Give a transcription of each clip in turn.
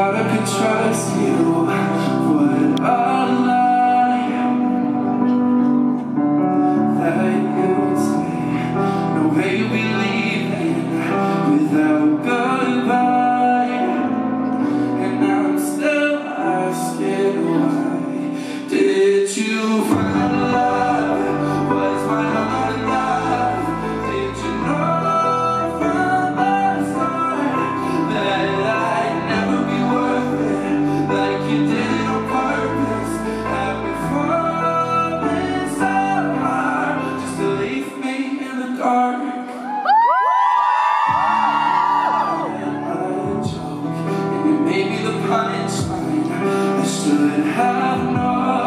But I could trust you Would I lie That you would say No way you'd leaving Without goodbye. And I'm still asking Why did you find uninspired I stood half-knowed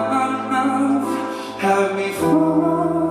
out have me fall.